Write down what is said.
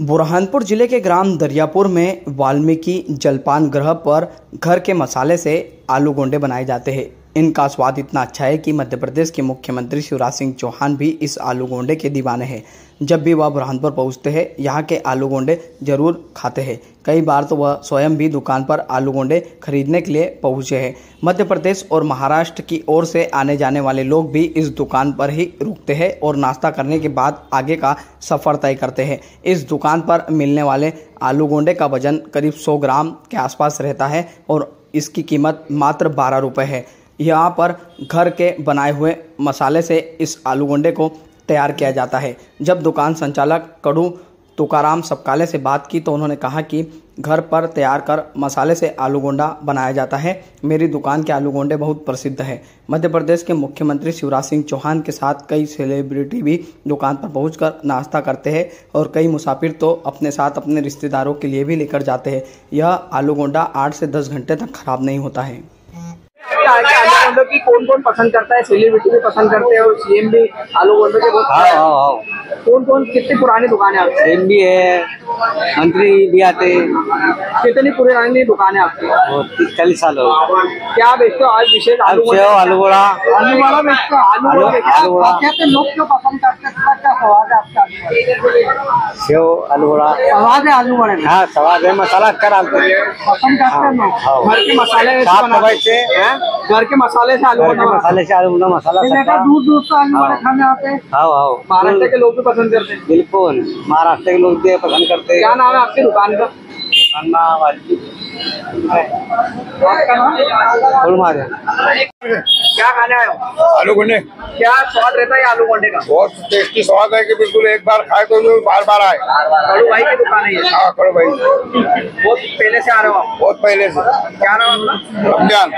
बुरहानपुर ज़िले के ग्राम दरियापुर में वाल्मीकि जलपान ग्रह पर घर के मसाले से आलू गोंडे बनाए जाते हैं। इनका स्वाद इतना अच्छा है कि मध्य प्रदेश के मुख्यमंत्री शिवराज सिंह चौहान भी इस आलू गोंडे के दीवाने हैं। जब भी वह बुरहानपुर पहुँचते हैं, यहाँ के आलू गोंडे ज़रूर खाते हैं। कई बार तो वह स्वयं भी दुकान पर आलू गोंडे खरीदने के लिए पहुँचे हैं। मध्य प्रदेश और महाराष्ट्र की ओर से आने जाने वाले लोग भी इस दुकान पर ही रुकते हैं और नाश्ता करने के बाद आगे का सफ़र तय करते हैं। इस दुकान पर मिलने वाले आलू गोंडे का वज़न करीब सौ ग्राम के आसपास रहता है और इसकी कीमत मात्र बारह रुपये है। यहाँ पर घर के बनाए हुए मसाले से इस आलू गोंडे को तैयार किया जाता है। जब दुकान संचालक कड़ू तुकाराम सबकाले से बात की तो उन्होंने कहा कि घर पर तैयार कर मसाले से आलू गोंडा बनाया जाता है। मेरी दुकान के आलू गोंडे बहुत प्रसिद्ध है। मध्य प्रदेश के मुख्यमंत्री शिवराज सिंह चौहान के साथ कई सेलिब्रिटी भी दुकान पर पहुंचकर नाश्ता करते हैं और कई मुसाफिर तो अपने साथ अपने रिश्तेदारों के लिए भी लेकर जाते हैं। यह आलू गोंडा आठ से दस घंटे तक खराब नहीं होता है। आलू गोंडो की कौन कौन पसंद करता है? सेलिब्रिटी भी पसंद करते हैं और सीएम भी आलू गोंडो के बहुत हाँ हाँ हाँ। कौन कौन कितनी पुरानी दुकान है आपकी ट्रेन भी है मंत्री भी आते। हैं कितनी पुरानी दुकान है आपकी चालीस साल हो क्या बेचते हो? आज विशेष आलू आलू बड़ा आलू वाला बेचते हो? आलू हो? वड़ा। कहते लोग क्यों पसंद करते हैं? क्या स्वाद है आपका? सेव आलू बड़ा स्वाद है आलू में? हाँ सवाद है मसाला अच्छा डालते हैं। पसंद करते हैं लोग? हाँ। घर के मसाले साफ़ सफ़ाई से हैं? हैं। घर के मसाले से आलू के मसाले से आलू बड़ा मसाला। दूर दूर से आलू हाँ। खाने आते हैं हाँ हाँ। महाराष्ट्र के लोग भी पसंद करते हैं। बिल्कुल। महाराष्ट्र के लोग भी पसंद करते हैं। क्या नाम है आपकी दुकान का? क्या खाने आए हो? आलू गंडे क्या स्वाद रहता है आलू गोंडे का? बहुत टेस्टी स्वाद है कि बिल्कुल एक बार खाए तो बार बार आए। कड़ू भाई की दुकान है ये। हाँ करो भाई। बहुत पहले से आ रहे हो आप। बहुत पहले से। क्या नाम है रमज़ान।